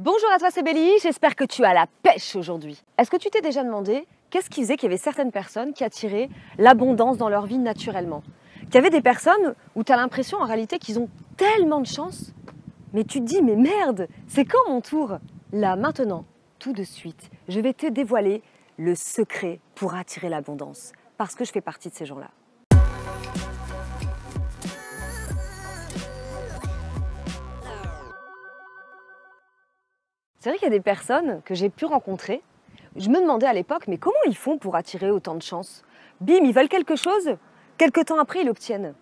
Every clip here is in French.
Bonjour à toi, c'est Belly. J'espère que tu as la pêche aujourd'hui. Est-ce que tu t'es déjà demandé qu'est-ce qui faisait qu'il y avait certaines personnes qui attiraient l'abondance dans leur vie naturellement? Qu'il y avait des personnes où tu as l'impression en réalité qu'ils ont tellement de chance, mais tu te dis, mais merde, c'est quand mon tour? Là, maintenant, tout de suite, je vais te dévoiler le secret pour attirer l'abondance, parce que je fais partie de ces gens-là. C'est vrai qu'il y a des personnes que j'ai pu rencontrer. Je me demandais à l'époque, mais comment ils font pour attirer autant de chance? Bim, ils veulent quelque chose, quelques temps après, ils l'obtiennent.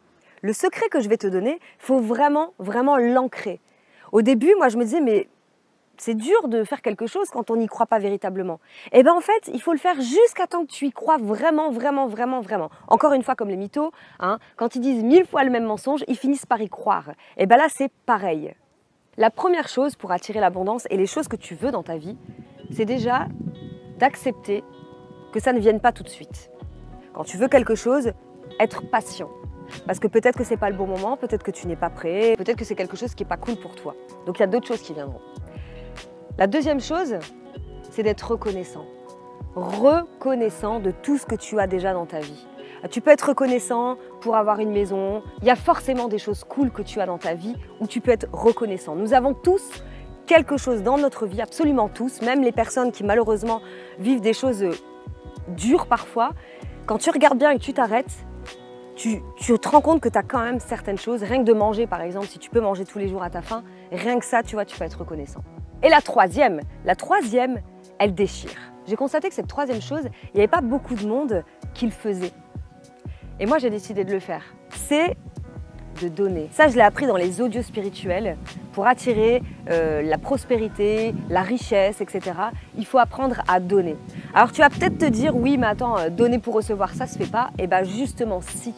Le secret que je vais te donner, faut vraiment, vraiment l'ancrer. Au début, moi, je me disais, mais c'est dur de faire quelque chose quand on n'y croit pas véritablement. Eh bien, en fait, il faut le faire jusqu'à temps que tu y crois vraiment, vraiment, vraiment, vraiment. Encore une fois, comme les mythos, hein, quand ils disent mille fois le même mensonge, ils finissent par y croire. Et eh bien là, c'est pareil. La première chose pour attirer l'abondance et les choses que tu veux dans ta vie, c'est déjà d'accepter que ça ne vienne pas tout de suite. Quand tu veux quelque chose, être patient. Parce que peut-être que c'est pas le bon moment, peut-être que tu n'es pas prêt, peut-être que c'est quelque chose qui n'est pas cool pour toi. Donc il y a d'autres choses qui viendront. La deuxième chose, c'est d'être reconnaissant. Reconnaissant de tout ce que tu as déjà dans ta vie. Tu peux être reconnaissant pour avoir une maison. Il y a forcément des choses cool que tu as dans ta vie où tu peux être reconnaissant. Nous avons tous quelque chose dans notre vie, absolument tous, même les personnes qui malheureusement vivent des choses dures parfois. Quand tu regardes bien et que tu t'arrêtes, tu, te rends compte que tu as quand même certaines choses. Rien que de manger, par exemple, si tu peux manger tous les jours à ta faim, rien que ça, tu vois, tu peux être reconnaissant. Et la troisième, la troisième, elle déchire. J'ai constaté que cette troisième chose, il n'y avait pas beaucoup de monde qui le faisait. Et moi, j'ai décidé de le faire. C'est de donner. Ça, je l'ai appris dans les audios spirituels. Pour attirer euh, la prospérité, la richesse, etc., il faut apprendre à donner. Alors, tu vas peut-être te dire, oui, mais attends, euh, donner pour recevoir, ça se fait pas. Et eh bien, justement, si.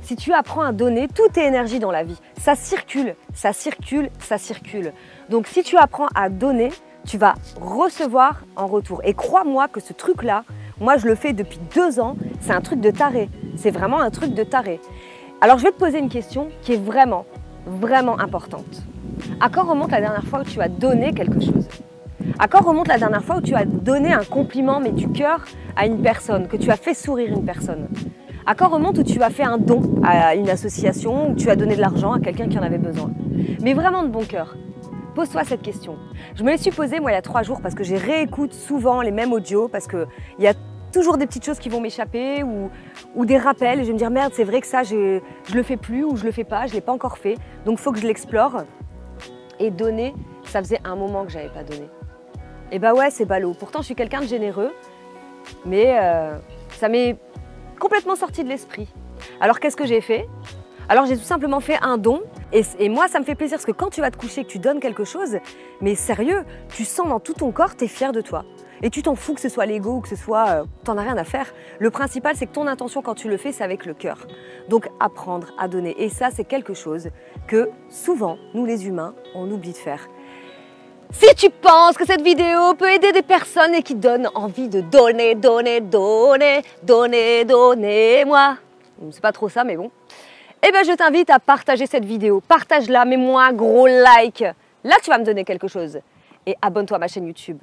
Si tu apprends à donner, tout est énergie dans la vie. Ça circule, ça circule, ça circule. Donc, si tu apprends à donner, tu vas recevoir en retour. Et crois-moi que ce truc-là, moi, je le fais depuis deux ans. C'est un truc de taré. C'est vraiment un truc de taré. Alors, je vais te poser une question qui est vraiment, vraiment importante. À quand remonte la dernière fois où tu as donné quelque chose? À quand remonte la dernière fois où tu as donné un compliment, mais du cœur, à une personne, que tu as fait sourire une personne? À quand remonte où tu as fait un don à une association, où tu as donné de l'argent à quelqu'un qui en avait besoin? Mais vraiment de bon cœur. Pose-toi cette question. Je me l'ai suis posée moi il y a trois jours parce que j'ai réécoute souvent les mêmes audios parce qu'il y a toujours des petites choses qui vont m'échapper ou, des rappels je vais me dire merde c'est vrai que ça je, je le fais plus ou je le fais pas, je l'ai pas encore fait donc faut que je l'explore et donner ça faisait un moment que j'avais pas donné. Et bah ouais c'est ballot. Pourtant je suis quelqu'un de généreux mais euh, ça m'est complètement sorti de l'esprit. Alors qu'est-ce que j'ai fait? Alors j'ai tout simplement fait un don et, moi ça me fait plaisir parce que quand tu vas te coucher que tu donnes quelque chose, mais sérieux, tu sens dans tout ton corps, tu es fier de toi. Et tu t'en fous que ce soit l'ego ou que ce soit... Euh, t'en as rien à faire. Le principal c'est que ton intention quand tu le fais c'est avec le cœur. Donc apprendre à donner. Et ça c'est quelque chose que souvent nous les humains on oublie de faire. Si tu penses que cette vidéo peut aider des personnes et qui donnent envie de donner, donner, donner, donner, donner, moi, c'est pas trop ça, mais bon, eh bien je t'invite à partager cette vidéo. Partage-la, mets-moi un gros like. Là, tu vas me donner quelque chose. Et abonne-toi à ma chaîne YouTube.